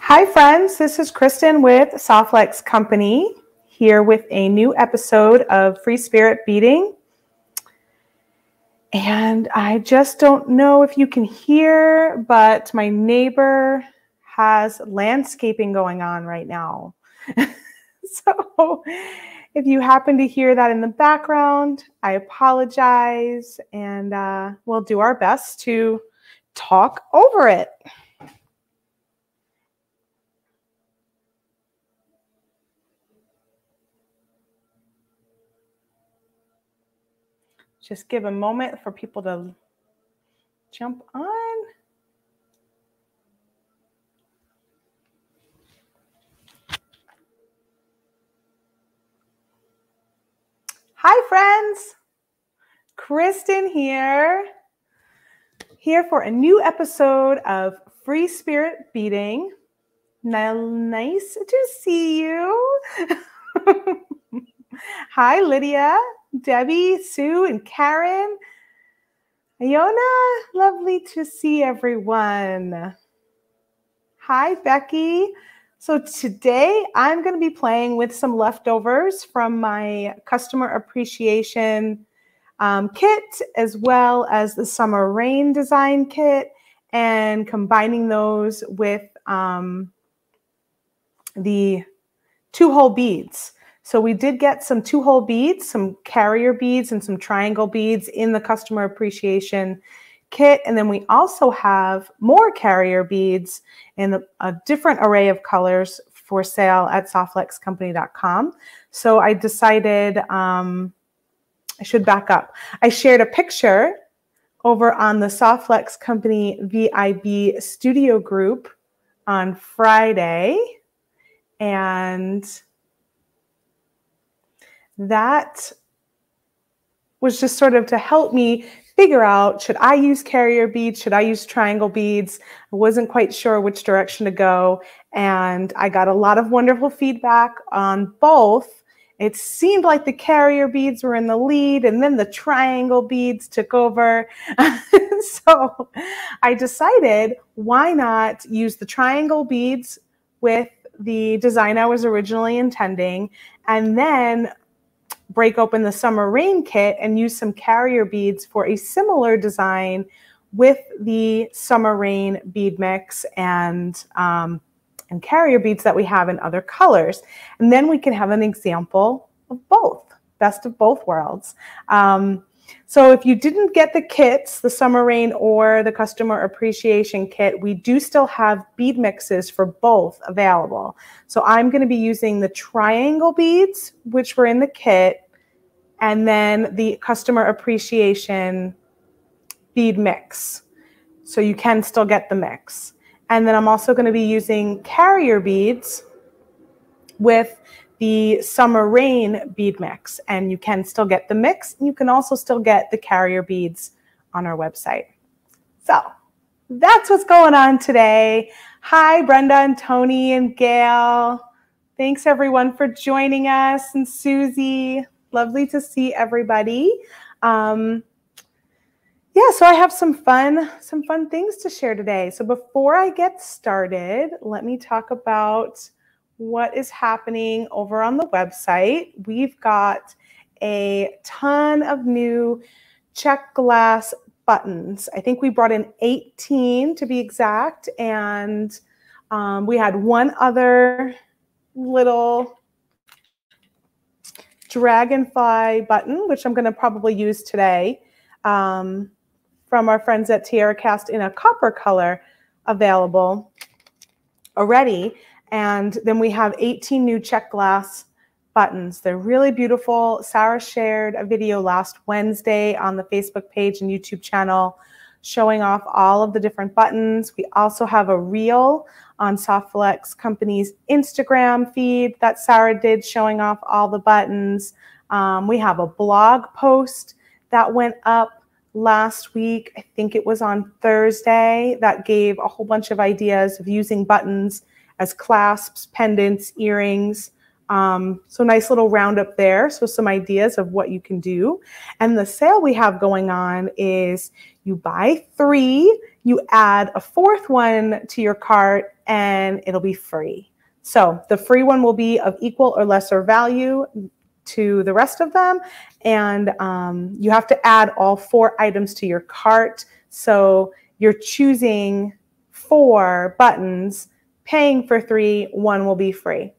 Hi, friends. This is Kristen with Soft Flex Company here with a new episode of Free Spirit Beading. And I just don't know if you can hear, but my neighbor has landscaping going on right now. so if you happen to hear that in the background, I apologize and uh, we'll do our best to talk over it. Just give a moment for people to jump on. Hi, friends. Kristen here. Here for a new episode of Free Spirit Beading. Now, nice to see you. Hi, Lydia, Debbie, Sue, and Karen. Iona, lovely to see everyone. Hi, Becky. So today I'm going to be playing with some leftovers from my customer appreciation um, kit, as well as the summer rain design kit, and combining those with um, the two hole beads. So we did get some two hole beads, some carrier beads, and some triangle beads in the customer appreciation kit. And then we also have more carrier beads in a different array of colors for sale at softflexcompany.com. So I decided um, I should back up. I shared a picture over on the Soft Flex Company VIB studio group on Friday. And that was just sort of to help me figure out should I use carrier beads? Should I use triangle beads? I wasn't quite sure which direction to go. And I got a lot of wonderful feedback on both. It seemed like the carrier beads were in the lead, and then the triangle beads took over. so I decided why not use the triangle beads with the design I was originally intending, and then break open the summer rain kit and use some carrier beads for a similar design with the summer rain bead mix and um, and carrier beads that we have in other colors. And then we can have an example of both, best of both worlds. Um, so if you didn't get the kits, the Summer Rain or the Customer Appreciation Kit, we do still have bead mixes for both available. So I'm going to be using the triangle beads, which were in the kit, and then the Customer Appreciation bead mix. So you can still get the mix. And then I'm also going to be using carrier beads with the summer rain bead mix and you can still get the mix you can also still get the carrier beads on our website. So that's what's going on today. Hi brenda and tony and gail. Thanks everyone for joining us and susie. Lovely to see everybody. Um, yeah so i have some fun some fun things to share today. So before i get started let me talk about what is happening over on the website. We've got a ton of new Czech glass buttons. I think we brought in 18 to be exact, and um, we had one other little dragonfly button, which I'm going to probably use today um, from our friends at TierraCast in a copper color available already. And then we have 18 new Czech glass buttons. They're really beautiful. Sarah shared a video last Wednesday on the Facebook page and YouTube channel showing off all of the different buttons. We also have a reel on Soft Flex Company's Instagram feed that Sarah did showing off all the buttons. Um, we have a blog post that went up last week. I think it was on Thursday that gave a whole bunch of ideas of using buttons as clasps, pendants, earrings Um, so nice little roundup there. So some ideas of what you can do. And the sale we have going on is you buy three, you add a fourth one to your cart, and it'll be free. So the free one will be of equal or lesser value to the rest of them. And um, you have to add all four items to your cart. So you're choosing four buttons, paying for three, one will be free.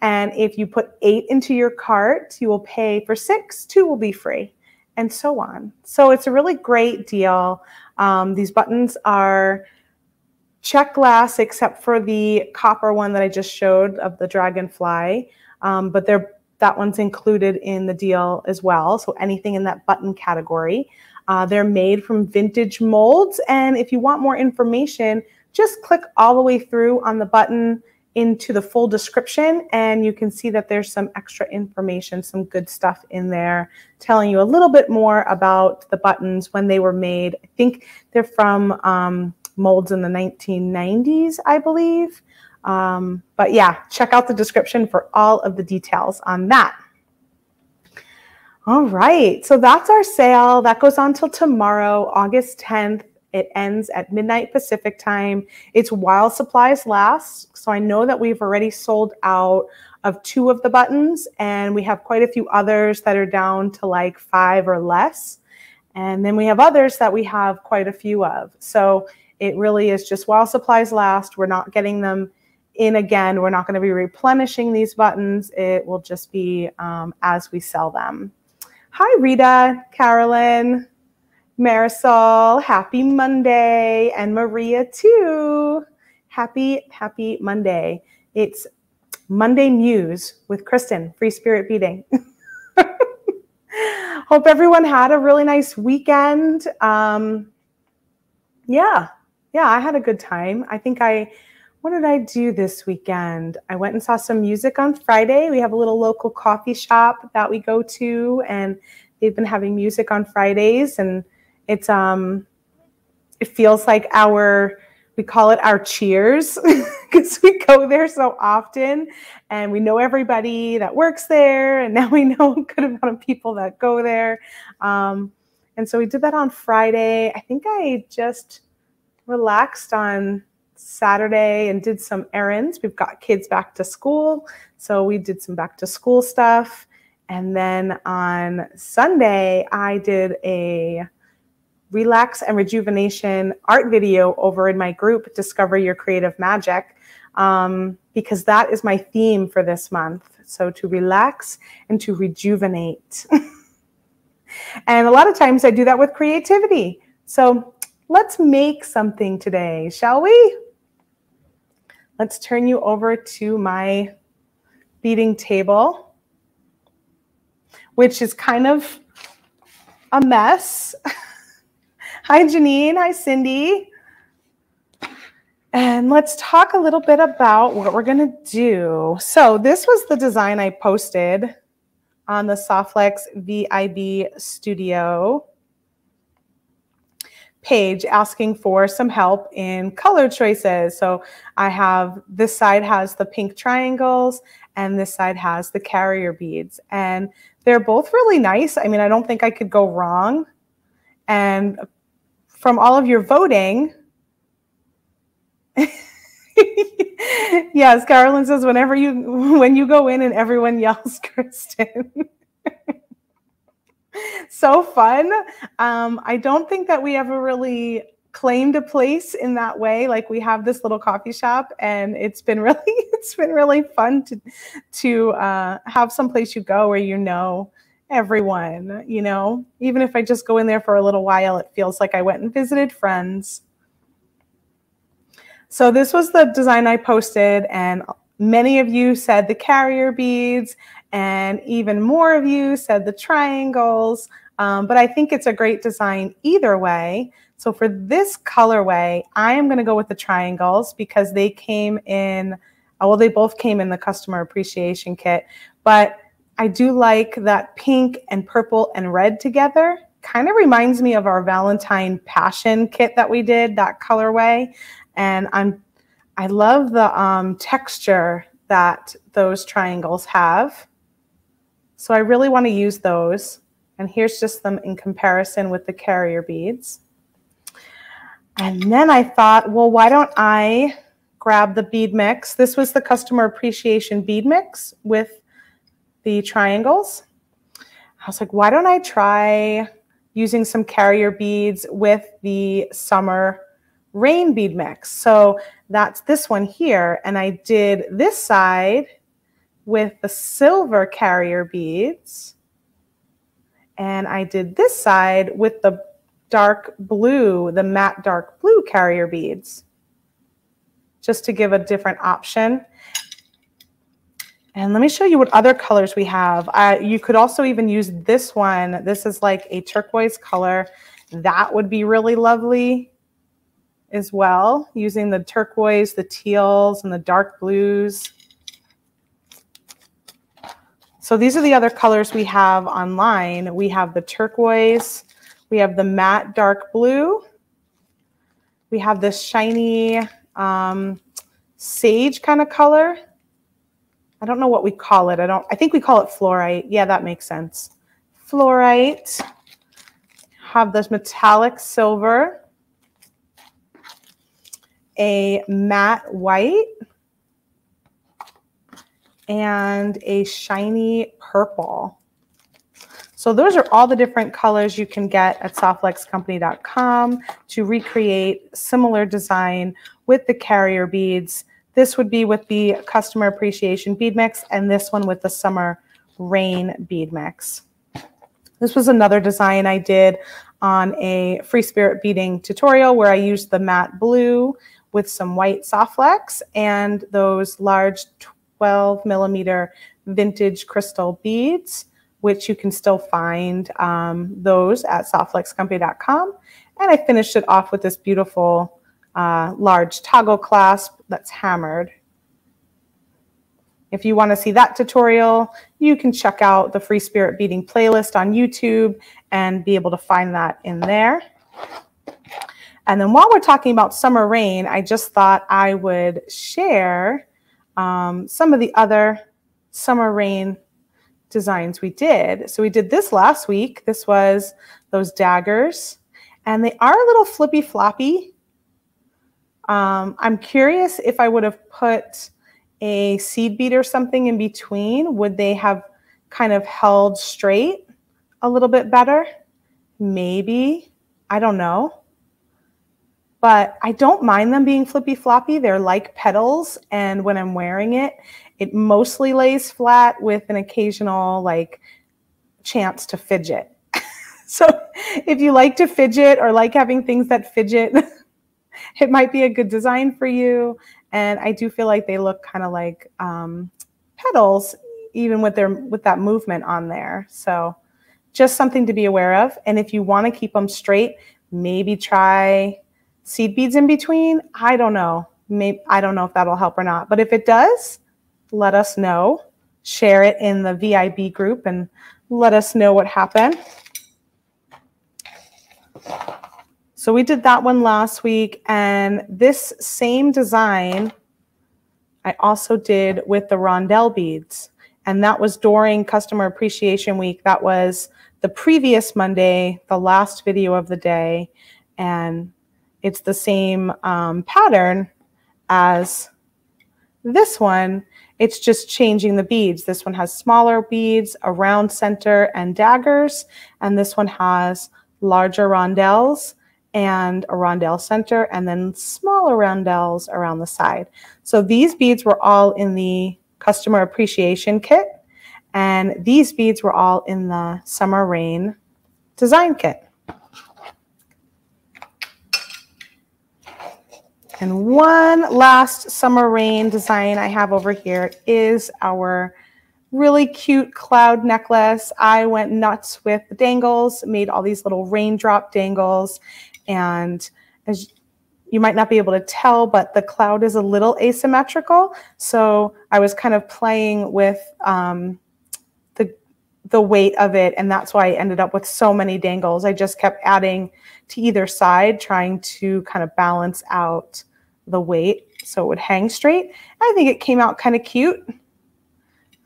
And if you put eight into your cart, you will pay for six, two will be free, and so on. So it's a really great deal. Um, these buttons are Czech glass, except for the copper one that I just showed of the dragonfly, um, but they're that one's included in the deal as well. So anything in that button category. Uh, they're made from vintage molds. And if you want more information, just click all the way through on the button into the full description and you can see that there's some extra information, some good stuff in there telling you a little bit more about the buttons when they were made. I think they're from um, molds in the 1990s, I believe. Um, but yeah, check out the description for all of the details on that. All right, so that's our sale. That goes on till tomorrow, August 10th. It ends at midnight Pacific time. It's while supplies last. So I know that we've already sold out of two of the buttons, and we have quite a few others that are down to like five or less. And then we have others that we have quite a few of. So it really is just while supplies last. We're not getting them in again. We're not going to be replenishing these buttons. It will just be um, as we sell them. Hi, Rita, Carolyn. Marisol, happy Monday, and Maria too. Happy, happy Monday. It's Monday Muse with Kristen, Free Spirit Beading. Hope everyone had a really nice weekend. Um, yeah, yeah, I had a good time. I think I, what did I do this weekend? I went and saw some music on Friday. We have a little local coffee shop that we go to, and they've been having music on Fridays, and it's um it feels like our we call it our cheers because we go there so often and we know everybody that works there and now we know a good amount of people that go there. Um, and so we did that on friday. I think i just relaxed on saturday and did some errands. We've got kids back to school so we did some back to school stuff. And then on sunday i did a relax and rejuvenation art video over in my group, Discover Your Creative Magic, um, because that is my theme for this month. So to relax and to rejuvenate. and a lot of times I do that with creativity. So let's make something today, shall we? Let's turn you over to my beading table, which is kind of a mess. Hi, Janine. Hi, Cindy. And let's talk a little bit about what we're going to do. So this was the design I posted on the Softflex VIB Studio page asking for some help in color choices. So I have this side has the pink triangles and this side has the carrier beads. And they're both really nice. I mean, I don't think I could go wrong. And from all of your voting. yes, Carolyn says whenever you when you go in and everyone yells Kristen. so fun. Um, I don't think that we ever really claimed a place in that way. Like we have this little coffee shop, and it's been really it's been really fun to to uh, have some place you go where you know everyone, you know, even if I just go in there for a little while, it feels like I went and visited friends. So this was the design I posted and many of you said the carrier beads and even more of you said the triangles. Um, but I think it's a great design either way. So for this colorway, I am going to go with the triangles because they came in, well, they both came in the customer appreciation kit, but I do like that pink and purple and red together. Kind of reminds me of our Valentine Passion kit that we did, that colorway. And I'm, I love the um, texture that those triangles have. So I really want to use those. And here's just them in comparison with the carrier beads. And then I thought, well, why don't I grab the bead mix? This was the customer appreciation bead mix with the triangles. I was like, why don't I try using some carrier beads with the summer rain bead mix? So that's this one here. And I did this side with the silver carrier beads. And I did this side with the dark blue, the matte dark blue carrier beads, just to give a different option. And let me show you what other colors we have. Uh, you could also even use this one. This is like a turquoise color. That would be really lovely as well, using the turquoise, the teals, and the dark blues. So these are the other colors we have online. We have the turquoise, we have the matte dark blue, we have this shiny um, sage kind of color. I don't know what we call it. I don't, I think we call it fluorite. Yeah, that makes sense. Fluorite. Have this metallic silver. A matte white. And a shiny purple. So those are all the different colors you can get at softflexcompany.com to recreate similar design with the carrier beads. This would be with the customer appreciation bead mix and this one with the summer rain bead mix. This was another design I did on a free spirit beading tutorial where I used the matte blue with some white softflex and those large 12 millimeter vintage crystal beads, which you can still find um, those at softflexcompany.com. And I finished it off with this beautiful uh, large toggle clasp that's hammered. If you want to see that tutorial, you can check out the Free Spirit Beading playlist on YouTube and be able to find that in there. And then while we're talking about summer rain, I just thought I would share um, some of the other summer rain designs we did. So we did this last week. This was those daggers. And they are a little flippy floppy. Um, I'm curious if I would have put a seed bead or something in between, would they have kind of held straight a little bit better? Maybe. I don't know. But I don't mind them being flippy floppy. They're like petals. And when I'm wearing it, it mostly lays flat with an occasional like chance to fidget. so if you like to fidget or like having things that fidget, it might be a good design for you. And I do feel like they look kind of like um, petals, even with their with that movement on there. So just something to be aware of. And if you want to keep them straight, maybe try seed beads in between. I don't know. Maybe I don't know if that'll help or not. But if it does, let us know. Share it in the VIB group and let us know what happened. So we did that one last week. And this same design I also did with the rondelle beads. And that was during Customer Appreciation Week. That was the previous Monday, the last video of the day. And it's the same um, pattern as this one. It's just changing the beads. This one has smaller beads, a round center, and daggers. And this one has larger rondelles and a rondelle center, and then smaller rondelles around the side. So these beads were all in the customer appreciation kit, and these beads were all in the summer rain design kit. And one last summer rain design I have over here is our really cute cloud necklace. I went nuts with the dangles, made all these little raindrop dangles, and as you might not be able to tell, but the cloud is a little asymmetrical. So I was kind of playing with um, the, the weight of it. And that's why I ended up with so many dangles. I just kept adding to either side, trying to kind of balance out the weight so it would hang straight. I think it came out kind of cute.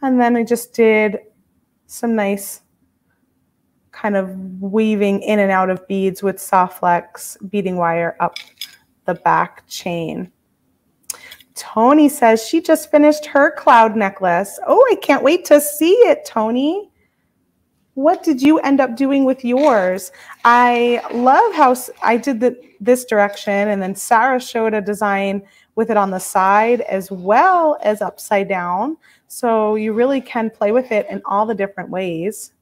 And then I just did some nice kind of weaving in and out of beads with soft flex beading wire up the back chain. Tony says she just finished her cloud necklace. Oh, I can't wait to see it, Tony. What did you end up doing with yours? I love how I did the, this direction and then Sarah showed a design with it on the side as well as upside down. So you really can play with it in all the different ways.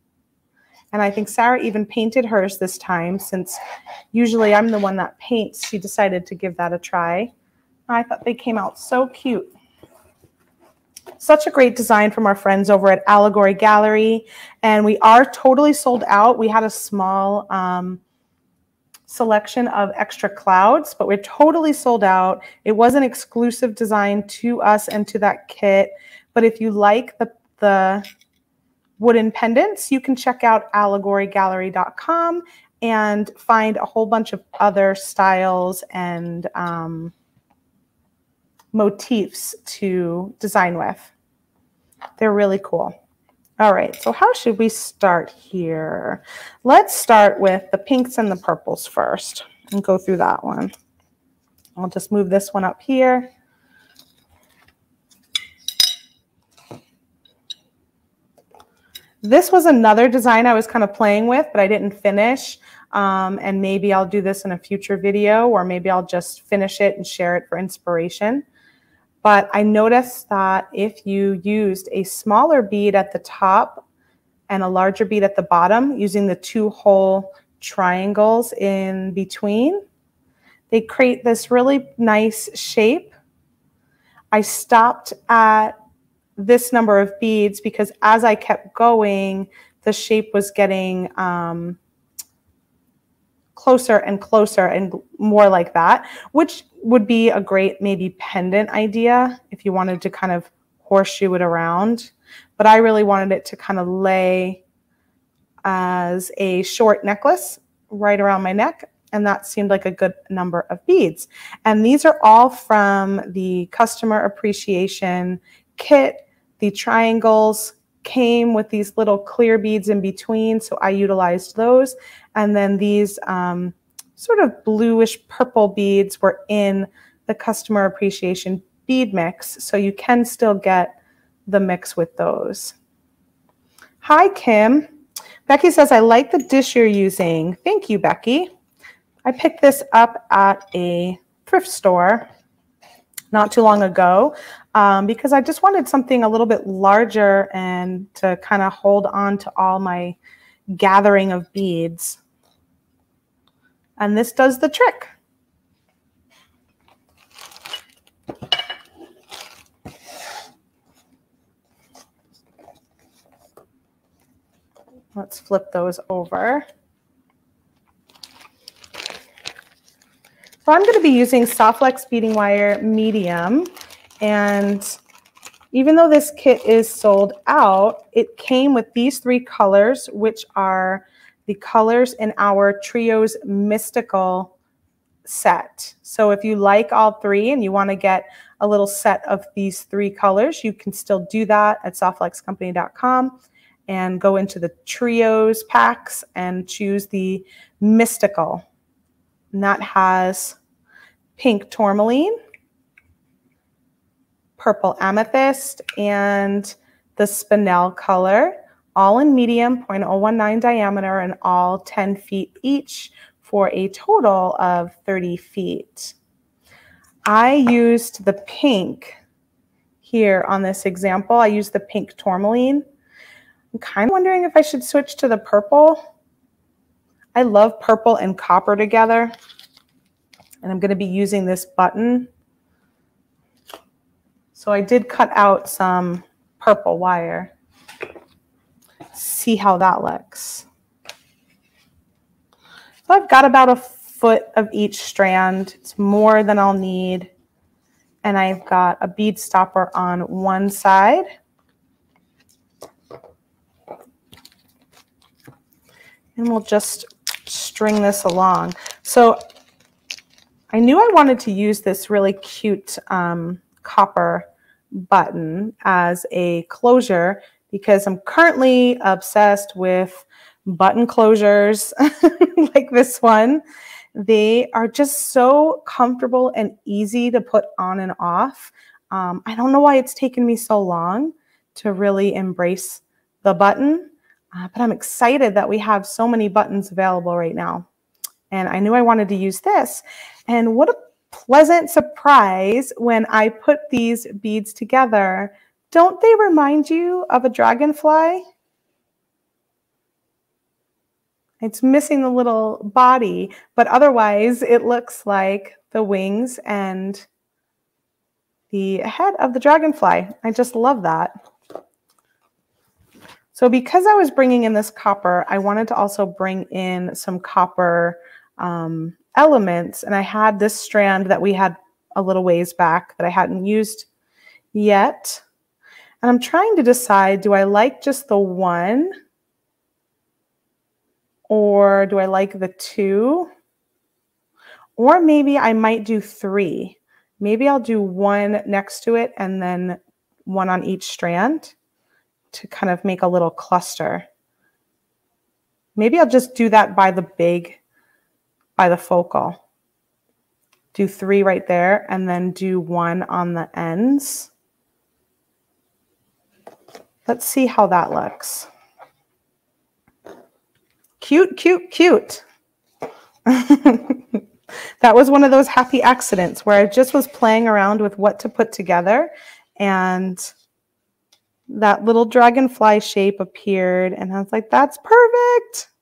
And I think Sarah even painted hers this time since usually I'm the one that paints. She decided to give that a try. I thought they came out so cute. Such a great design from our friends over at Allegory Gallery. And we are totally sold out. We had a small um, selection of extra clouds, but we're totally sold out. It was an exclusive design to us and to that kit. But if you like the, the wooden pendants, you can check out allegorygallery.com and find a whole bunch of other styles and um, motifs to design with. They're really cool. All right, so how should we start here? Let's start with the pinks and the purples first and go through that one. I'll just move this one up here. This was another design I was kind of playing with, but I didn't finish. Um, and maybe I'll do this in a future video, or maybe I'll just finish it and share it for inspiration. But I noticed that if you used a smaller bead at the top and a larger bead at the bottom, using the two hole triangles in between, they create this really nice shape. I stopped at this number of beads because as I kept going, the shape was getting um, closer and closer and more like that, which would be a great maybe pendant idea if you wanted to kind of horseshoe it around. But I really wanted it to kind of lay as a short necklace right around my neck. And that seemed like a good number of beads. And these are all from the customer appreciation kit the triangles came with these little clear beads in between, so I utilized those. And then these um, sort of bluish purple beads were in the customer appreciation bead mix, so you can still get the mix with those. Hi, Kim. Becky says, I like the dish you're using. Thank you, Becky. I picked this up at a thrift store not too long ago um, because I just wanted something a little bit larger and to kind of hold on to all my gathering of beads. And this does the trick. Let's flip those over. So I'm going to be using Softflex beading wire medium. And even though this kit is sold out, it came with these three colors, which are the colors in our Trios Mystical set. So if you like all three and you want to get a little set of these three colors, you can still do that at softflexcompany.com and go into the Trios packs and choose the Mystical. And that has pink tourmaline, purple amethyst, and the spinel color, all in medium, 0.019 diameter, and all 10 feet each for a total of 30 feet. I used the pink here on this example. I used the pink tourmaline. I'm kind of wondering if I should switch to the purple. I love purple and copper together. And I'm going to be using this button so I did cut out some purple wire. See how that looks. So I've got about a foot of each strand. It's more than I'll need. And I've got a bead stopper on one side. And we'll just string this along. So I knew I wanted to use this really cute um, copper button as a closure because I'm currently obsessed with button closures like this one. They are just so comfortable and easy to put on and off. Um, I don't know why it's taken me so long to really embrace the button, uh, but I'm excited that we have so many buttons available right now. And I knew I wanted to use this. And what a pleasant surprise when I put these beads together. Don't they remind you of a dragonfly? It's missing the little body, but otherwise it looks like the wings and the head of the dragonfly. I just love that. So because I was bringing in this copper, I wanted to also bring in some copper um, elements. And I had this strand that we had a little ways back that I hadn't used yet. And I'm trying to decide, do I like just the one or do I like the two? Or maybe I might do three. Maybe I'll do one next to it and then one on each strand to kind of make a little cluster. Maybe I'll just do that by the big, by the focal. Do three right there and then do one on the ends. Let's see how that looks. Cute, cute, cute. that was one of those happy accidents where I just was playing around with what to put together and that little dragonfly shape appeared and I was like, that's perfect.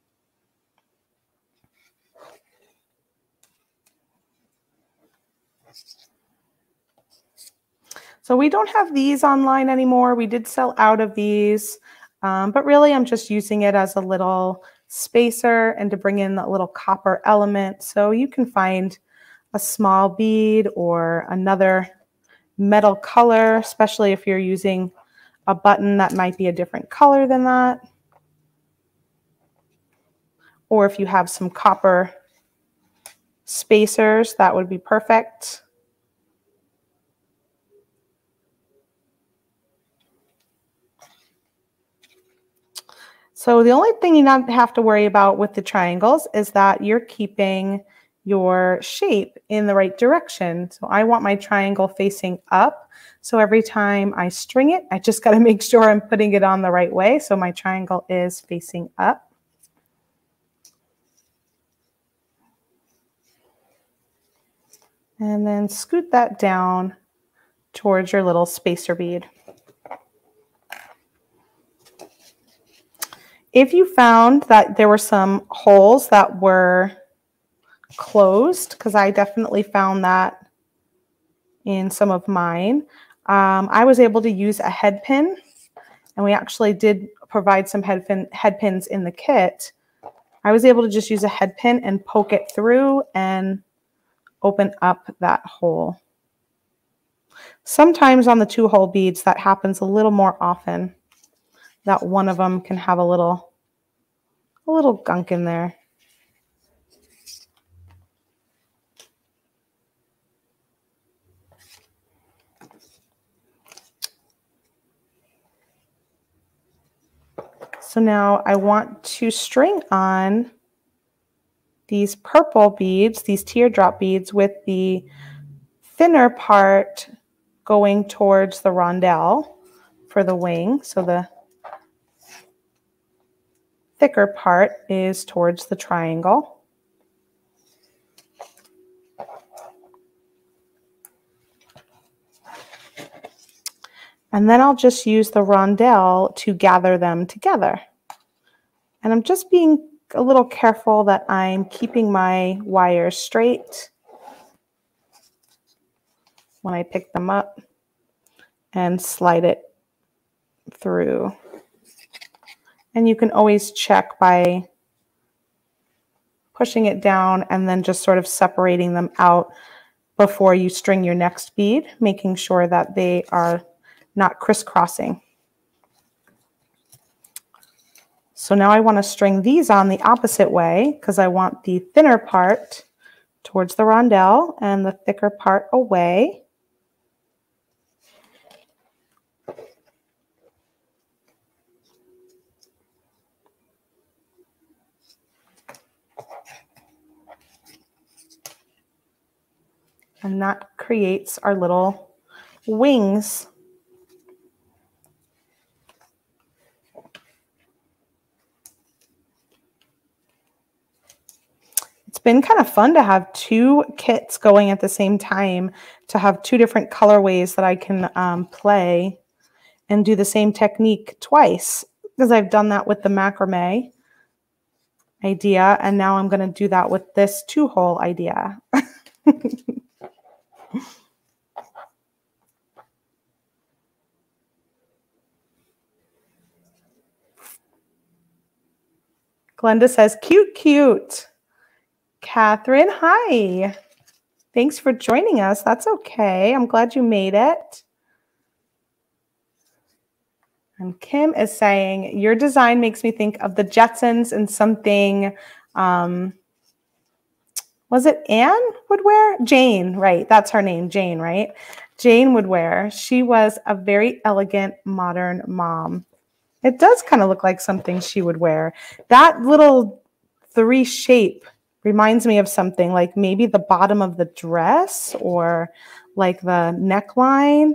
So we don't have these online anymore. We did sell out of these, um, but really I'm just using it as a little spacer and to bring in that little copper element. So you can find a small bead or another metal color, especially if you're using a button that might be a different color than that. Or if you have some copper spacers, that would be perfect. So the only thing you not have to worry about with the triangles is that you're keeping your shape in the right direction. So I want my triangle facing up. So every time I string it, I just got to make sure I'm putting it on the right way. So my triangle is facing up. And then scoot that down towards your little spacer bead. If you found that there were some holes that were closed, because I definitely found that in some of mine, um, I was able to use a head pin, and we actually did provide some head, pin, head pins in the kit. I was able to just use a head pin and poke it through and open up that hole. Sometimes on the two hole beads, that happens a little more often, that one of them can have a little, a little gunk in there. So now I want to string on these purple beads, these teardrop beads with the thinner part going towards the rondelle for the wing. So the thicker part is towards the triangle. And then I'll just use the rondelle to gather them together. And I'm just being a little careful that I'm keeping my wires straight when I pick them up and slide it through. And you can always check by pushing it down and then just sort of separating them out before you string your next bead, making sure that they are not crisscrossing. So now I want to string these on the opposite way because I want the thinner part towards the rondelle and the thicker part away. And that creates our little wings. It's been kind of fun to have two kits going at the same time, to have two different colorways that I can um, play and do the same technique twice because I've done that with the macrame idea and now I'm going to do that with this two hole idea. Glenda says, cute, cute. Catherine, hi. Thanks for joining us. That's okay. I'm glad you made it. And Kim is saying, your design makes me think of the Jetsons and something, um, was it Anne would wear? Jane, right. That's her name, Jane, right? Jane would wear. She was a very elegant, modern mom. It does kind of look like something she would wear. That little three shape reminds me of something like maybe the bottom of the dress or like the neckline.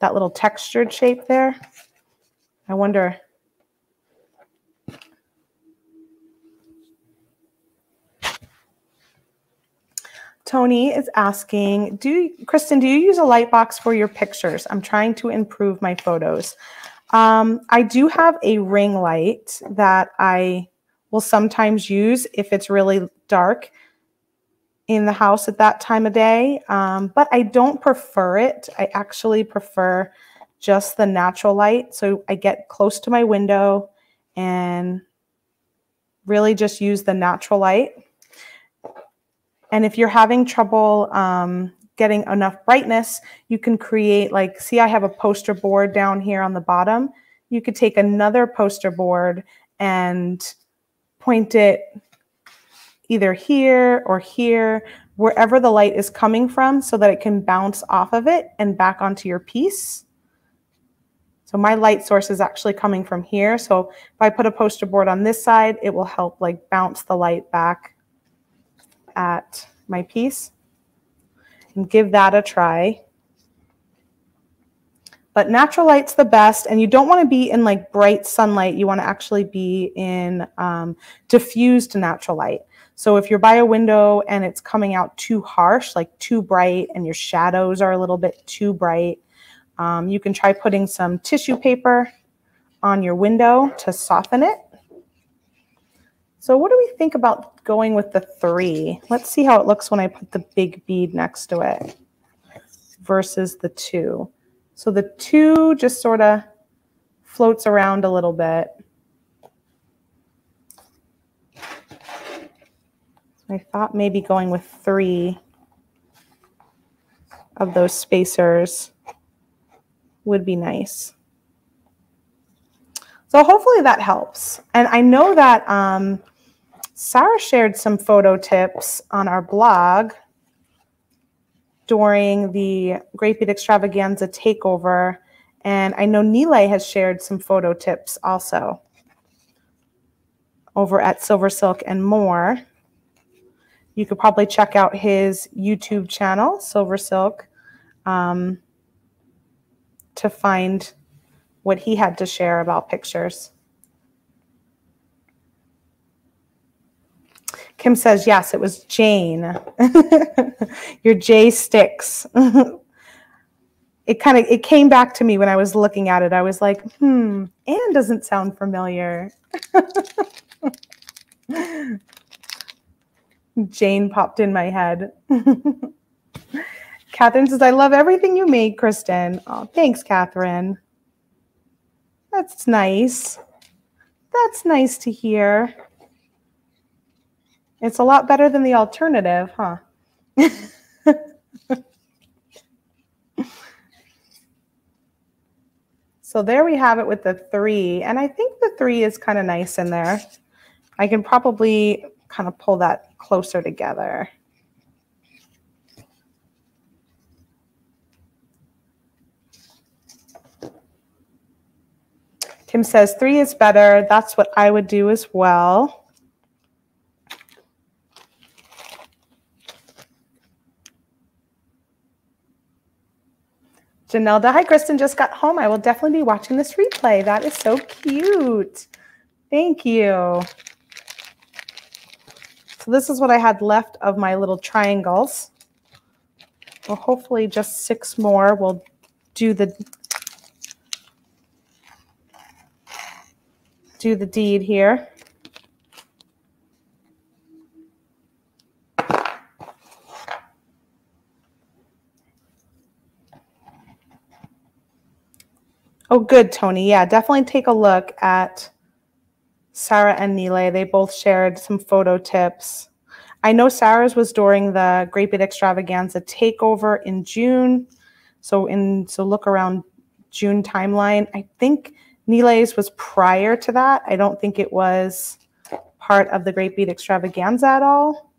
That little textured shape there. I wonder. Tony is asking, do Kristen, do you use a light box for your pictures? I'm trying to improve my photos. Um, I do have a ring light that I will sometimes use if it's really dark in the house at that time of day, um, but I don't prefer it. I actually prefer just the natural light. So I get close to my window and really just use the natural light. And if you're having trouble um, getting enough brightness, you can create like, see, I have a poster board down here on the bottom. You could take another poster board and point it either here or here, wherever the light is coming from so that it can bounce off of it and back onto your piece. So my light source is actually coming from here. So if I put a poster board on this side, it will help like bounce the light back at my piece and give that a try. But natural light's the best, and you don't want to be in like bright sunlight. You want to actually be in um, diffused natural light. So if you're by a window and it's coming out too harsh, like too bright, and your shadows are a little bit too bright, um, you can try putting some tissue paper on your window to soften it. So what do we think about going with the three? Let's see how it looks when I put the big bead next to it versus the two. So the two just sort of floats around a little bit. I thought maybe going with three of those spacers would be nice. So hopefully that helps. And I know that um, Sarah shared some photo tips on our blog during the Great Bead Extravaganza takeover. And I know Nilay has shared some photo tips also over at Silver Silk and More. You could probably check out his YouTube channel, Silver Silk, um, to find what he had to share about pictures. Kim says, yes, it was Jane. Your J sticks. it kind of it came back to me when I was looking at it. I was like, hmm, Anne doesn't sound familiar. Jane popped in my head. Catherine says, I love everything you made, Kristen. Oh, thanks, Catherine. That's nice. That's nice to hear. It's a lot better than the alternative, huh? so there we have it with the three. And I think the three is kind of nice in there. I can probably kind of pull that closer together. Kim says three is better. That's what I would do as well. Janelda, hi, Kristen, just got home. I will definitely be watching this replay. That is so cute. Thank you. So this is what I had left of my little triangles. Well, hopefully just six more will do the do the deed here. Oh, good, Tony. Yeah, definitely take a look at Sarah and Nile. They both shared some photo tips. I know Sarah's was during the Great Bead Extravaganza takeover in June. So in so look around June timeline. I think Nile's was prior to that. I don't think it was part of the Great Bead Extravaganza at all.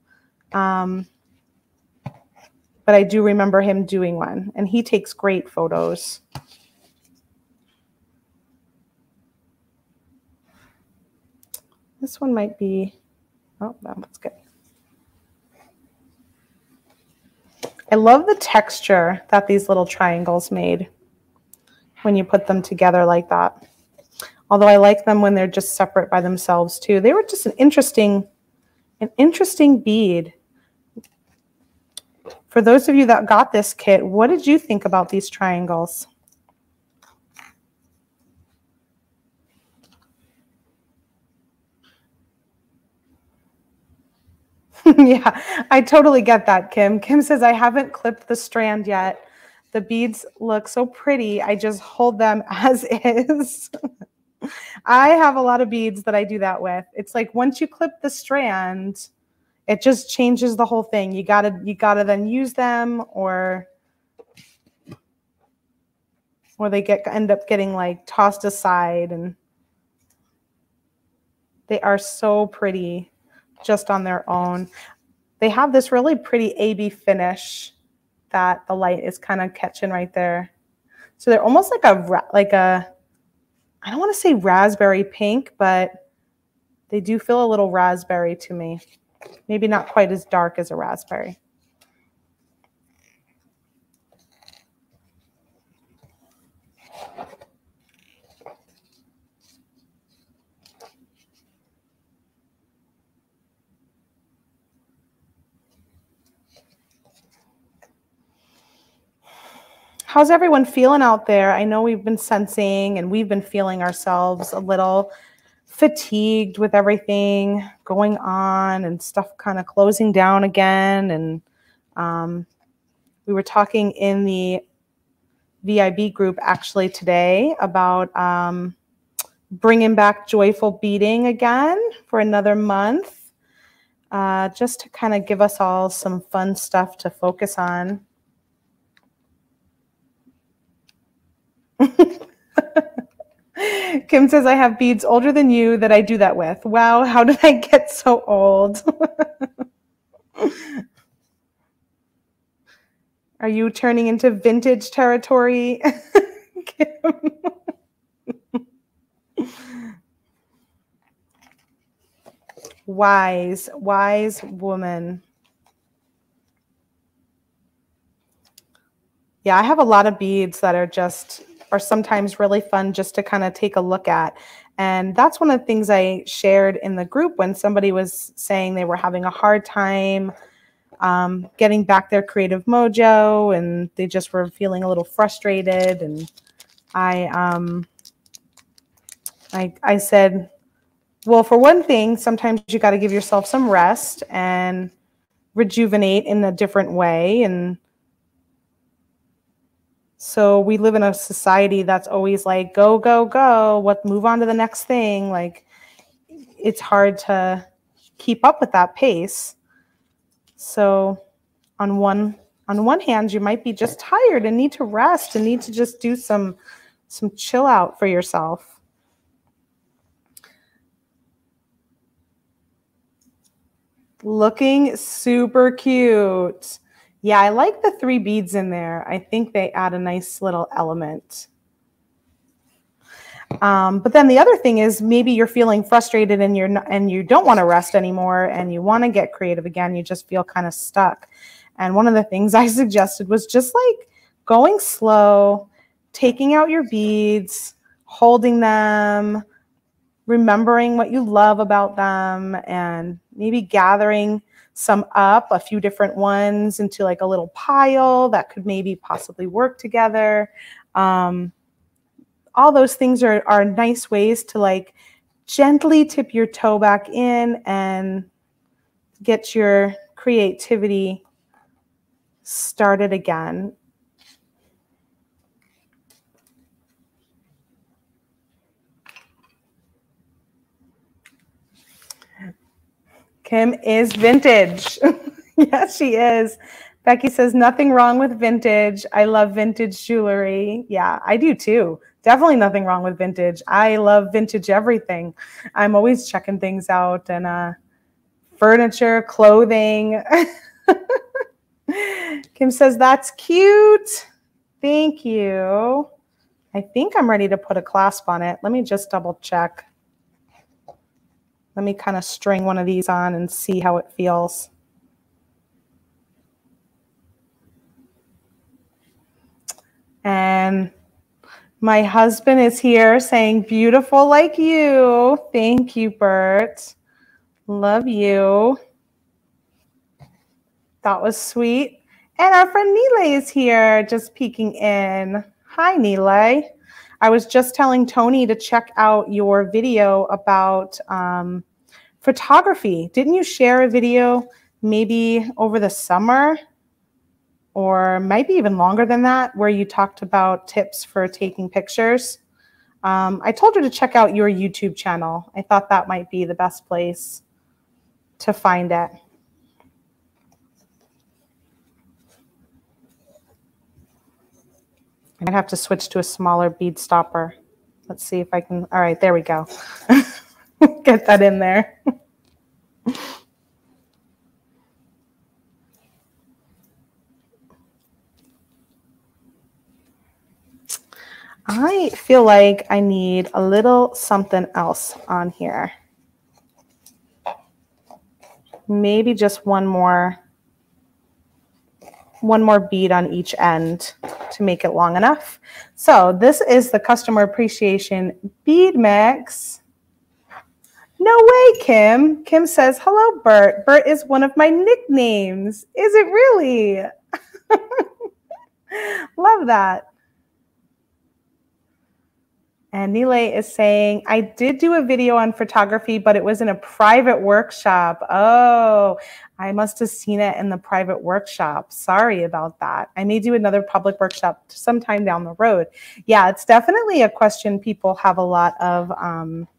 Um, but I do remember him doing one, and he takes great photos. This one might be, oh, no, that's good. I love the texture that these little triangles made when you put them together like that. Although I like them when they're just separate by themselves too. They were just an interesting, an interesting bead. For those of you that got this kit, what did you think about these triangles? yeah, I totally get that, Kim. Kim says, I haven't clipped the strand yet. The beads look so pretty. I just hold them as is. I have a lot of beads that I do that with. It's like once you clip the strand, it just changes the whole thing. You gotta you gotta then use them or or they get end up getting like tossed aside and they are so pretty just on their own. They have this really pretty AB finish that the light is kind of catching right there. So they're almost like a like a I don't want to say raspberry pink, but they do feel a little raspberry to me. Maybe not quite as dark as a raspberry. How's everyone feeling out there? I know we've been sensing and we've been feeling ourselves a little fatigued with everything going on and stuff kind of closing down again. And um, we were talking in the VIB group actually today about um, bringing back joyful beading again for another month, uh, just to kind of give us all some fun stuff to focus on. Kim says, I have beads older than you that I do that with. Wow, how did I get so old? Are you turning into vintage territory? Kim? wise, wise woman. Yeah, I have a lot of beads that are just are sometimes really fun just to kind of take a look at. And that's one of the things I shared in the group when somebody was saying they were having a hard time um, getting back their creative mojo and they just were feeling a little frustrated. And I, um, I, I said, well, for one thing, sometimes you got to give yourself some rest and rejuvenate in a different way. And so we live in a society that's always like, go, go, go, what move on to the next thing. Like it's hard to keep up with that pace. So on one on one hand, you might be just tired and need to rest and need to just do some some chill out for yourself. Looking super cute. Yeah, I like the three beads in there. I think they add a nice little element. Um, but then the other thing is maybe you're feeling frustrated and you're not, and you don't want to rest anymore and you want to get creative again. You just feel kind of stuck. And one of the things I suggested was just like going slow, taking out your beads, holding them, remembering what you love about them, and maybe gathering some up, a few different ones into like a little pile that could maybe possibly work together. Um, all those things are, are nice ways to like gently tip your toe back in and get your creativity started again. Kim is vintage. yes, she is. Becky says, nothing wrong with vintage. I love vintage jewelry. Yeah, I do too. Definitely nothing wrong with vintage. I love vintage everything. I'm always checking things out and uh, furniture, clothing. Kim says, that's cute. Thank you. I think I'm ready to put a clasp on it. Let me just double check. Let me kind of string one of these on and see how it feels. And my husband is here saying, beautiful like you. Thank you, Bert. Love you. That was sweet. And our friend Nile is here just peeking in. Hi, Nile. I was just telling Tony to check out your video about um, photography. Didn't you share a video maybe over the summer or maybe even longer than that where you talked about tips for taking pictures? Um, I told her to check out your YouTube channel. I thought that might be the best place to find it. I might have to switch to a smaller bead stopper. Let's see if I can. All right, there we go. Get that in there. I feel like I need a little something else on here. Maybe just one more one more bead on each end to make it long enough. So this is the customer appreciation bead mix. No way, Kim. Kim says, hello, Bert. Bert is one of my nicknames. Is it really? Love that. And Nile is saying, I did do a video on photography, but it was in a private workshop. Oh, I must have seen it in the private workshop. Sorry about that. I may do another public workshop sometime down the road. Yeah, it's definitely a question people have a lot of, um,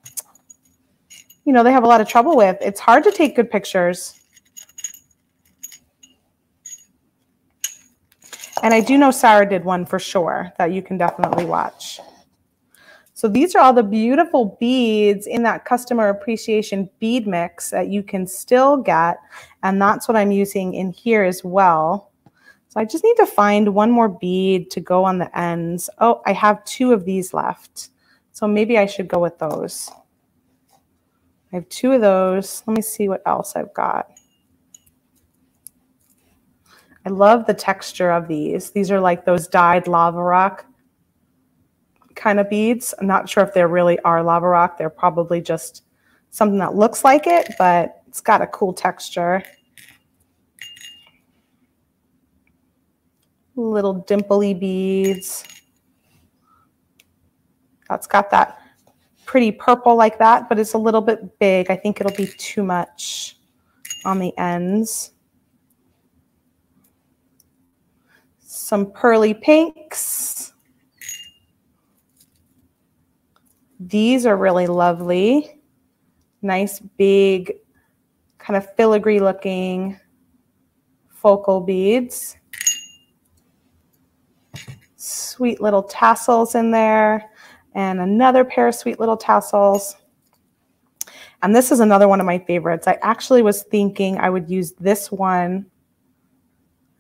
you know, they have a lot of trouble with. It's hard to take good pictures. And I do know Sarah did one for sure that you can definitely watch. So these are all the beautiful beads in that customer appreciation bead mix that you can still get. And that's what I'm using in here as well. So I just need to find one more bead to go on the ends. Oh, I have two of these left. So maybe I should go with those. I have two of those. Let me see what else I've got. I love the texture of these. These are like those dyed lava rock kind of beads. I'm not sure if they really are lava rock. They're probably just something that looks like it, but it's got a cool texture. Little dimply beads. That's got that pretty purple like that, but it's a little bit big. I think it'll be too much on the ends. Some pearly pinks. These are really lovely. Nice big kind of filigree looking focal beads. Sweet little tassels in there and another pair of sweet little tassels. And this is another one of my favorites. I actually was thinking I would use this one.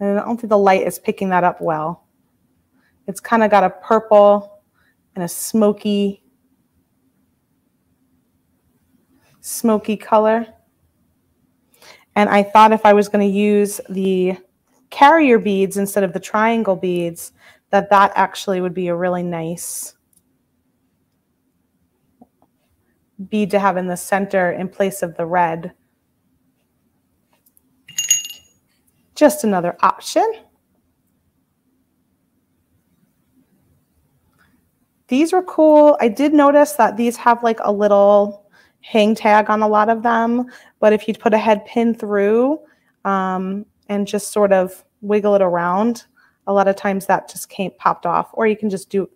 And I don't think the light is picking that up well. It's kind of got a purple and a smoky, smoky color. And I thought if I was going to use the carrier beads instead of the triangle beads, that that actually would be a really nice bead to have in the center in place of the red. Just another option. These were cool. I did notice that these have like a little hang tag on a lot of them, but if you put a head pin through um, and just sort of wiggle it around, a lot of times that just can't popped off. Or you can just do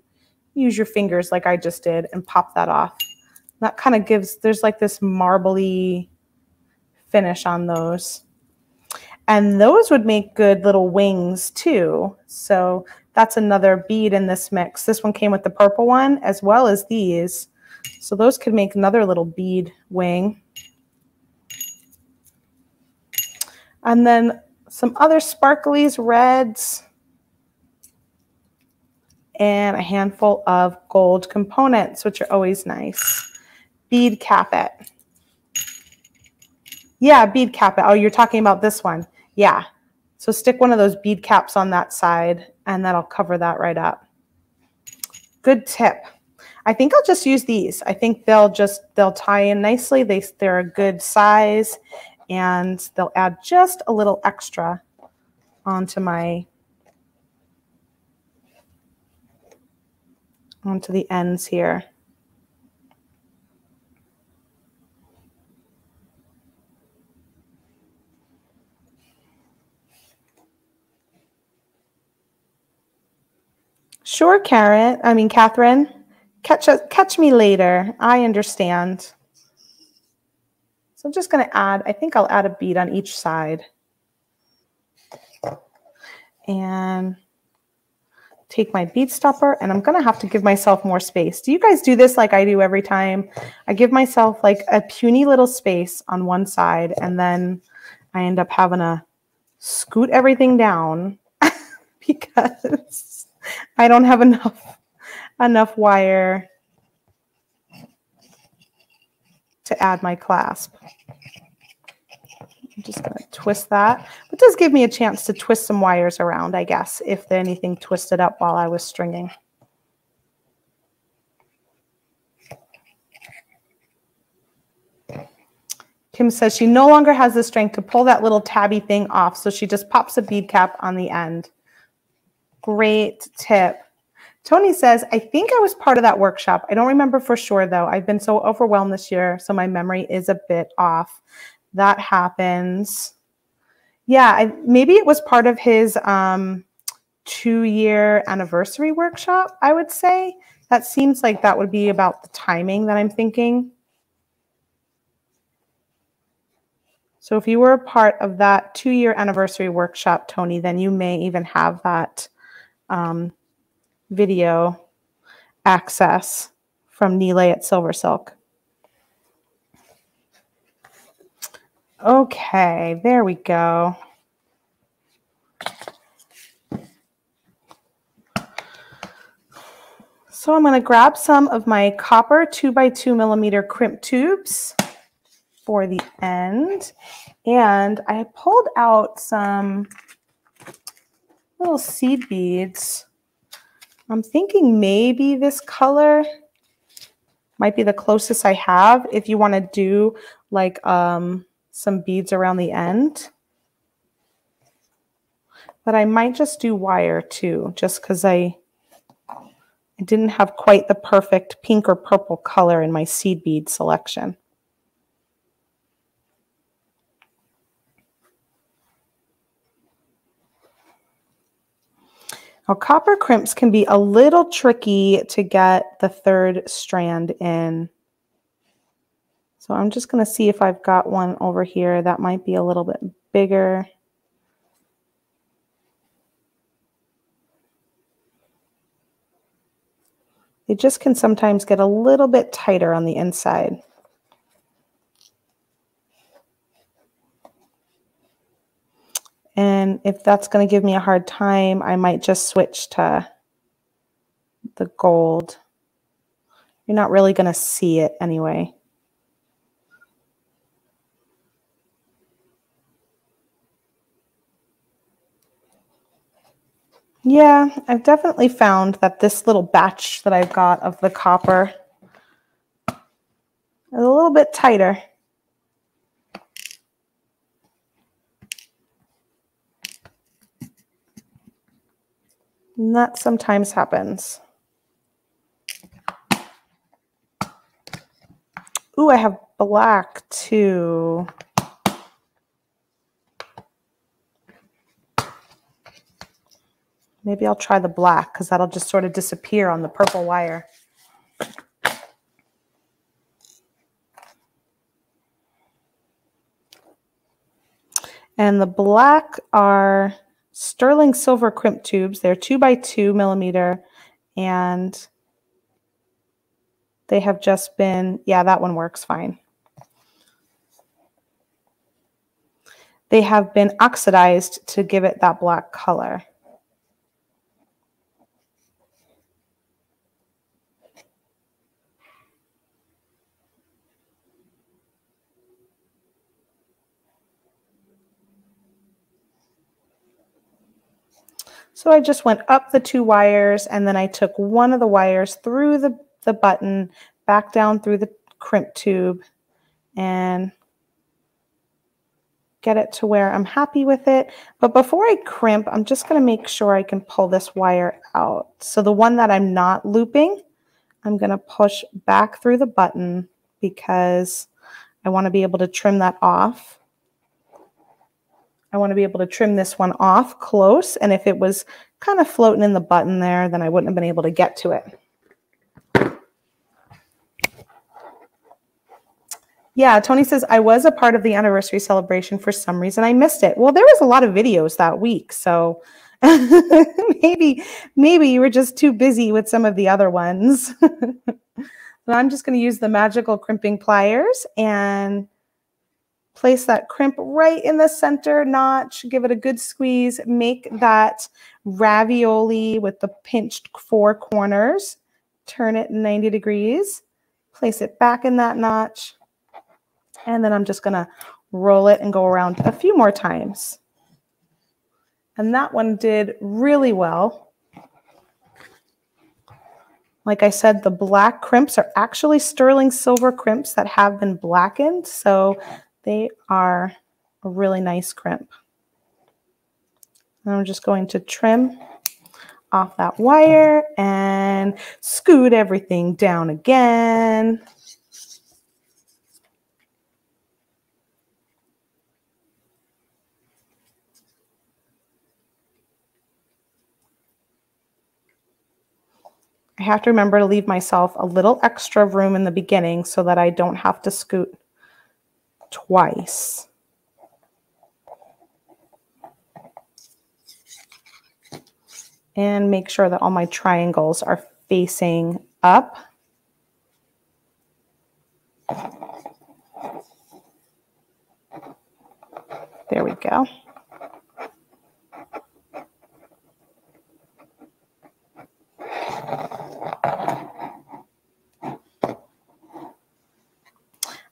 use your fingers like I just did and pop that off. That kind of gives, there's like this marbly finish on those. And those would make good little wings too. So that's another bead in this mix. This one came with the purple one as well as these. So those could make another little bead wing. And then some other sparklies, reds, and a handful of gold components, which are always nice. Bead cap it. Yeah, bead cap it. Oh, you're talking about this one. Yeah. So stick one of those bead caps on that side and that'll cover that right up. Good tip. I think I'll just use these. I think they'll just, they'll tie in nicely. They, they're a good size and they'll add just a little extra onto my onto the ends here. Sure, Karen. I mean, Catherine. Catch, catch me later. I understand. So I'm just going to add, I think I'll add a bead on each side. And take my bead stopper and I'm going to have to give myself more space. Do you guys do this like I do every time? I give myself like a puny little space on one side and then I end up having to scoot everything down because I don't have enough enough wire to add my clasp. I'm just going to twist that. It does give me a chance to twist some wires around, I guess, if anything twisted up while I was stringing. Kim says she no longer has the strength to pull that little tabby thing off, so she just pops a bead cap on the end. Great tip. Tony says, I think I was part of that workshop. I don't remember for sure, though. I've been so overwhelmed this year, so my memory is a bit off that happens. Yeah, I, maybe it was part of his um, two year anniversary workshop, I would say. That seems like that would be about the timing that I'm thinking. So if you were a part of that two year anniversary workshop, Tony, then you may even have that um, video access from Nile at Silver Silk. Okay, there we go. So I'm going to grab some of my copper 2 by 2 millimeter crimp tubes for the end. And I pulled out some little seed beads. I'm thinking maybe this color might be the closest I have if you want to do like um, some beads around the end. But I might just do wire too, just because I, I didn't have quite the perfect pink or purple color in my seed bead selection. Now, copper crimps can be a little tricky to get the third strand in. So I'm just going to see if I've got one over here that might be a little bit bigger. They just can sometimes get a little bit tighter on the inside. And if that's going to give me a hard time, I might just switch to the gold. You're not really going to see it anyway. Yeah, I've definitely found that this little batch that I've got of the copper is a little bit tighter. And that sometimes happens. Ooh, I have black too. Maybe I'll try the black because that'll just sort of disappear on the purple wire. And the black are sterling silver crimp tubes. They're two by two millimeter and they have just been, yeah, that one works fine. They have been oxidized to give it that black color. So I just went up the two wires and then I took one of the wires through the, the button, back down through the crimp tube and get it to where I'm happy with it. But before I crimp, I'm just going to make sure I can pull this wire out. So the one that I'm not looping, I'm going to push back through the button because I want to be able to trim that off. I want to be able to trim this one off close. And if it was kind of floating in the button there, then I wouldn't have been able to get to it. Yeah, Tony says, I was a part of the anniversary celebration. For some reason, I missed it. Well, there was a lot of videos that week. So maybe, maybe you were just too busy with some of the other ones. but I'm just going to use the magical crimping pliers and Place that crimp right in the center notch. Give it a good squeeze. Make that ravioli with the pinched four corners. Turn it 90 degrees. Place it back in that notch. And then I'm just to roll it and go around a few more times. And that one did really well. Like I said, the black crimps are actually sterling silver crimps that have been blackened. So they are a really nice crimp. And I'm just going to trim off that wire and scoot everything down again. I have to remember to leave myself a little extra room in the beginning so that I don't have to scoot twice. And make sure that all my triangles are facing up. There we go.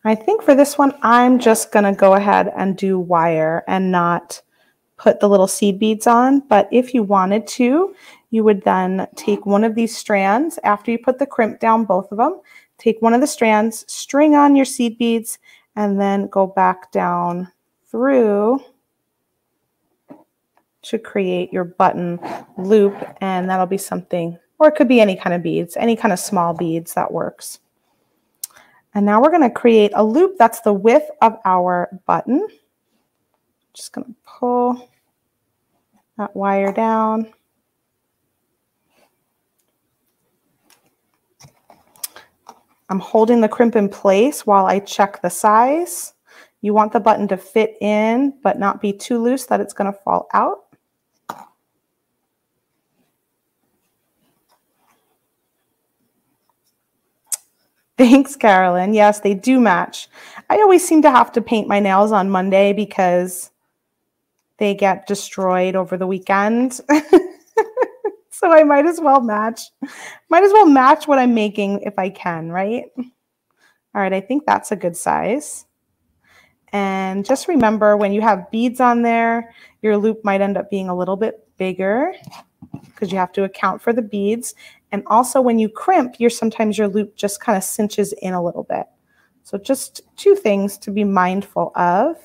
I think for this one, I'm just going to go ahead and do wire and not put the little seed beads on. But if you wanted to, you would then take one of these strands after you put the crimp down, both of them, take one of the strands, string on your seed beads, and then go back down through to create your button loop. And that'll be something, or it could be any kind of beads, any kind of small beads that works. And now we're going to create a loop that's the width of our button. Just going to pull that wire down. I'm holding the crimp in place while I check the size. You want the button to fit in, but not be too loose that it's going to fall out. Thanks, Carolyn. Yes, they do match. I always seem to have to paint my nails on Monday because they get destroyed over the weekend. so I might as well match. Might as well match what I'm making if I can, right? All right, I think that's a good size. And just remember when you have beads on there, your loop might end up being a little bit bigger because you have to account for the beads. And also when you crimp, you're sometimes your loop just kind of cinches in a little bit. So just two things to be mindful of.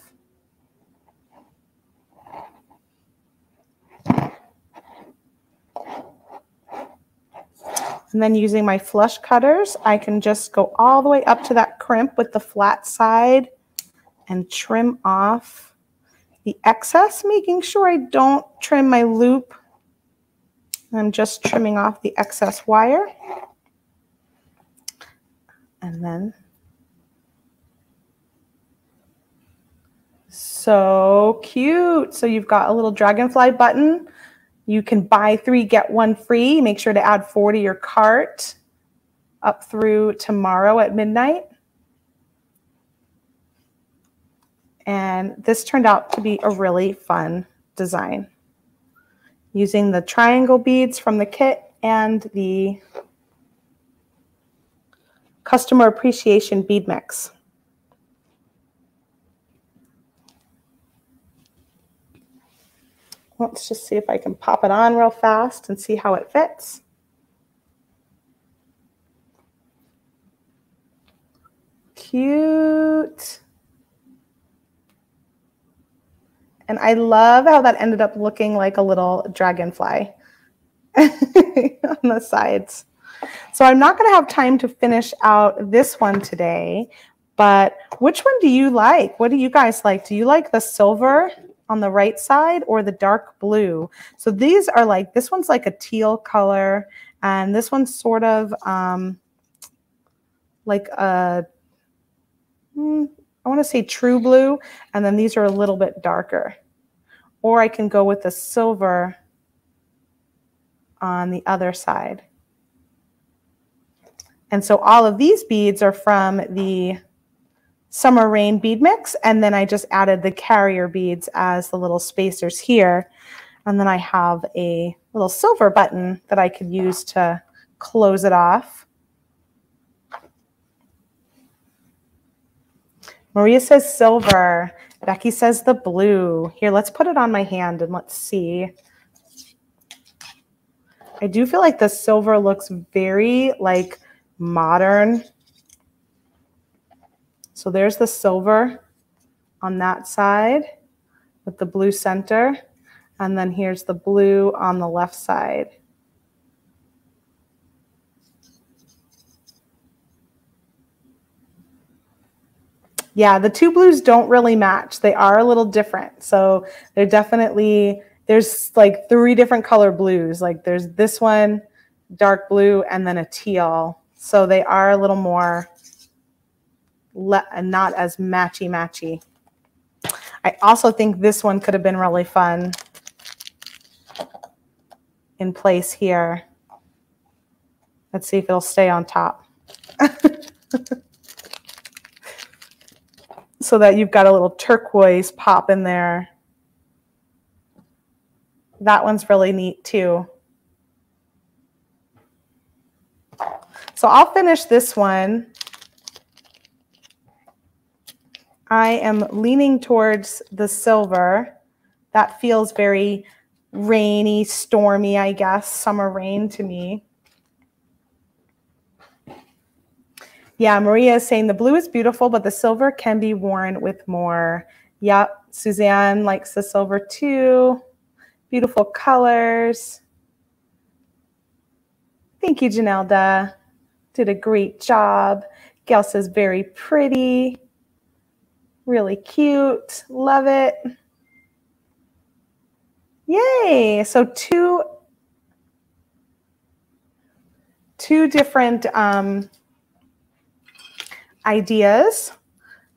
And then using my flush cutters, I can just go all the way up to that crimp with the flat side and trim off the excess, making sure I don't trim my loop. I'm just trimming off the excess wire. And then, so cute. So you've got a little dragonfly button. You can buy three, get one free. Make sure to add four to your cart up through tomorrow at midnight. And this turned out to be a really fun design using the triangle beads from the kit and the customer appreciation bead mix. Let's just see if I can pop it on real fast and see how it fits. Cute. And I love how that ended up looking like a little dragonfly on the sides. So I'm not going to have time to finish out this one today, but which one do you like? What do you guys like? Do you like the silver on the right side or the dark blue? So these are like, this one's like a teal color and this one's sort of um, like a, hmm, I want to say true blue, and then these are a little bit darker. Or I can go with the silver on the other side. And so all of these beads are from the Summer Rain bead mix. And then I just added the carrier beads as the little spacers here. And then I have a little silver button that I could use to close it off. Maria says silver. Becky says the blue. Here, let's put it on my hand and let's see. I do feel like the silver looks very like modern. So there's the silver on that side with the blue center. And then here's the blue on the left side. Yeah, the two blues don't really match. They are a little different. So they're definitely, there's like three different color blues. Like there's this one, dark blue, and then a teal. So they are a little more, not as matchy matchy. I also think this one could have been really fun in place here. Let's see if it'll stay on top. so that you've got a little turquoise pop in there. That one's really neat too. So I'll finish this one. I am leaning towards the silver. That feels very rainy, stormy, I guess, summer rain to me. Yeah, Maria is saying the blue is beautiful, but the silver can be worn with more. Yep, Suzanne likes the silver too. Beautiful colors. Thank you, Janelda. Did a great job. Gail says very pretty. Really cute. Love it. Yay. So two, two different um, ideas,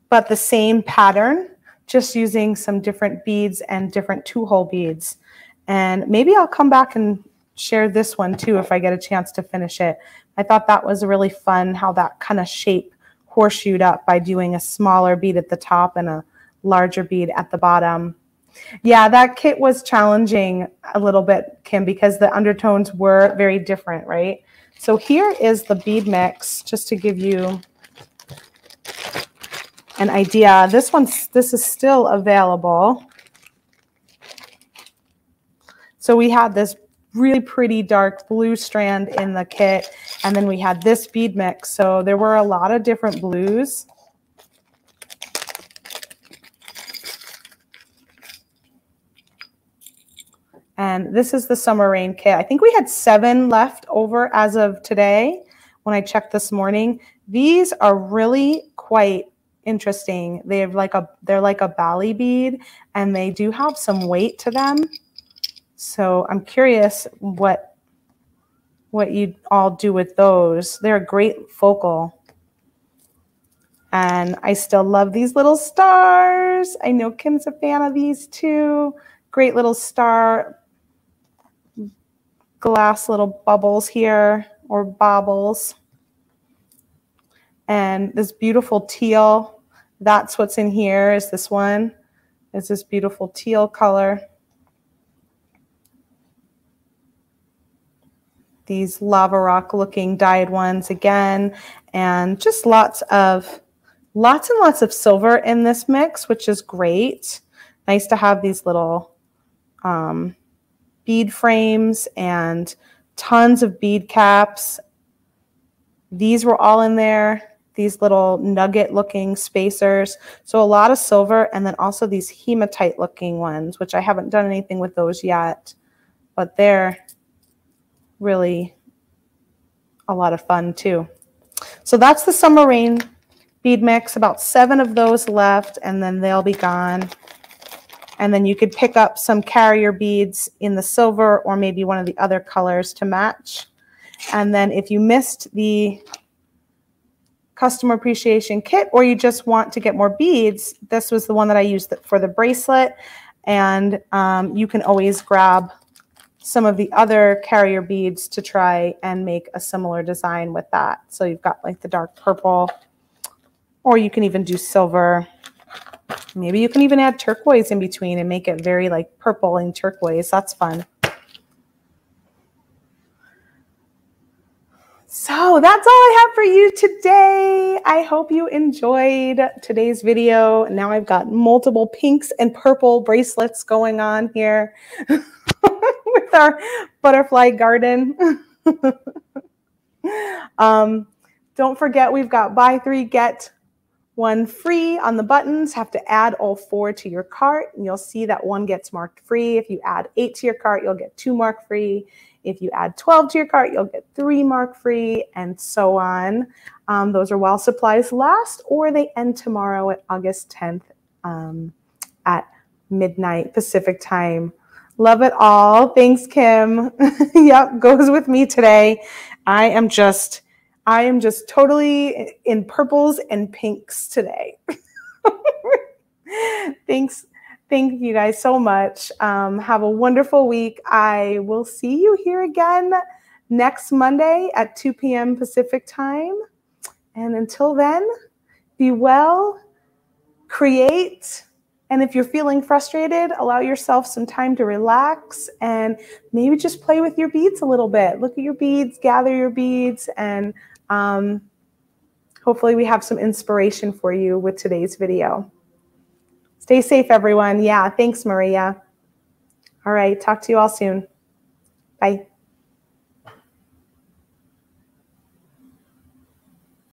but the same pattern, just using some different beads and different two-hole beads. And maybe I'll come back and share this one too if I get a chance to finish it. I thought that was really fun how that kind of shape horseshoed up by doing a smaller bead at the top and a larger bead at the bottom. Yeah, that kit was challenging a little bit, Kim, because the undertones were very different, right? So here is the bead mix, just to give you an idea. This one's this is still available. So we had this really pretty dark blue strand in the kit, and then we had this bead mix. So there were a lot of different blues. And this is the summer rain kit. I think we had seven left over as of today when I checked this morning. These are really quite interesting. They have like a they're like a bally bead and they do have some weight to them. So I'm curious what what you all do with those. They're a great focal. And I still love these little stars. I know Kim's a fan of these too. Great little star glass little bubbles here or bobbles. And this beautiful teal, that's what's in here is this one. It's this beautiful teal color. These lava rock looking dyed ones again. And just lots of, lots and lots of silver in this mix, which is great. Nice to have these little um, bead frames and tons of bead caps. These were all in there, these little nugget looking spacers. So a lot of silver and then also these hematite looking ones, which I haven't done anything with those yet, but they're really a lot of fun too. So that's the summer rain bead mix, about seven of those left, and then they'll be gone. And then you could pick up some carrier beads in the silver or maybe one of the other colors to match. And then if you missed the customer appreciation kit or you just want to get more beads, this was the one that I used for the bracelet. And um, you can always grab some of the other carrier beads to try and make a similar design with that. So you've got like the dark purple, or you can even do silver Maybe you can even add turquoise in between and make it very like purple and turquoise. That's fun. So that's all I have for you today. I hope you enjoyed today's video. Now I've got multiple pinks and purple bracelets going on here with our butterfly garden. um, don't forget, we've got buy three, get one free on the buttons, have to add all four to your cart, and you'll see that one gets marked free. If you add eight to your cart, you'll get two mark free. If you add 12 to your cart, you'll get three mark free, and so on. Um, those are while supplies last, or they end tomorrow at August 10th um, at midnight Pacific time. Love it all. Thanks, Kim. yep, goes with me today. I am just I am just totally in purples and pinks today. Thanks. Thank you guys so much. Um, have a wonderful week. I will see you here again next Monday at 2 p.m. Pacific time. And until then, be well, create, and if you're feeling frustrated, allow yourself some time to relax and maybe just play with your beads a little bit. Look at your beads, gather your beads, and um, hopefully we have some inspiration for you with today's video. Stay safe, everyone. Yeah, thanks, Maria. All right, talk to you all soon. Bye.